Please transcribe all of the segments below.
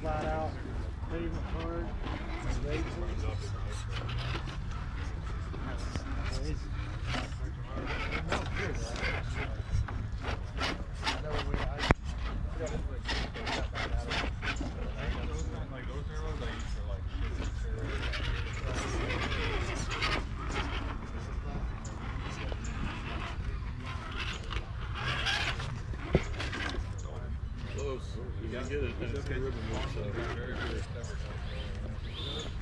Flat out, Dave McCord, Rachel. Close. You can get it. It's okay. So. Nice.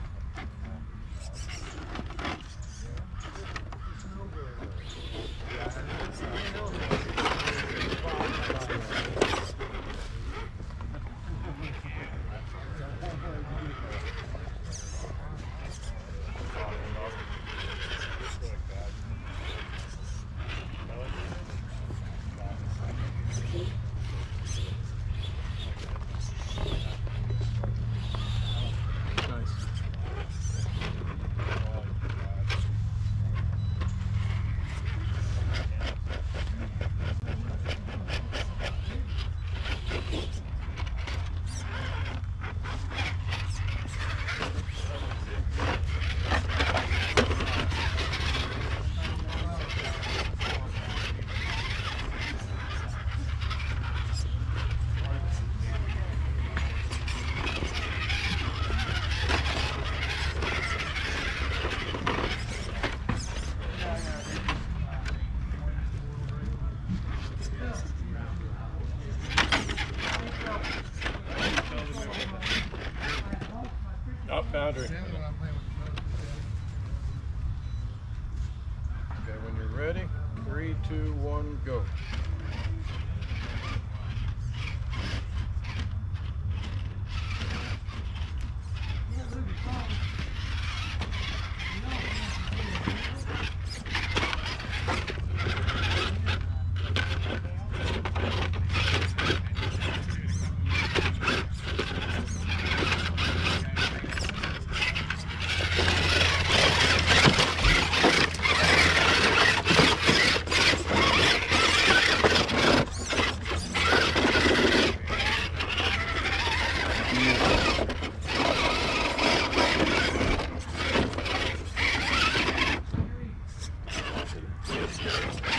Up boundary. Okay, when you're ready, three, two, one, go. Let's go.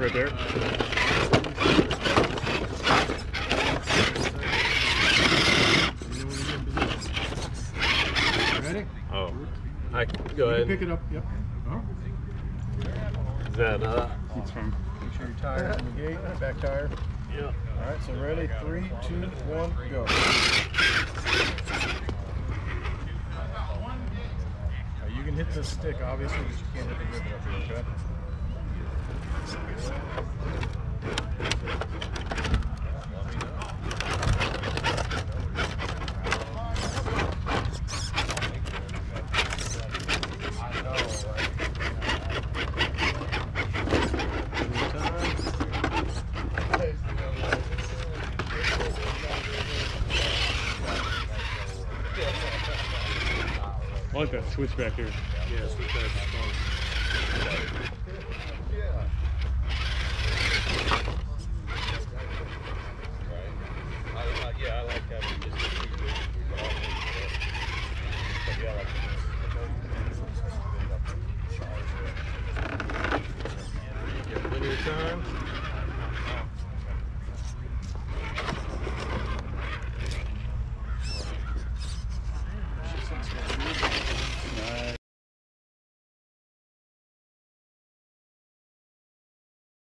Right there. Ready? Oh. I go You ahead. Pick it up, yep. Oh, Is that uh? It's from. Make sure your tire's in the gate, back tire. Yeah. All right, so ready, three, two, one, go. Now, you can hit the stick, obviously, but you can't hit the rivet up here, okay? I like that switch back here. Yeah, switch back to phone. Yeah, I like having just Got plenty of time.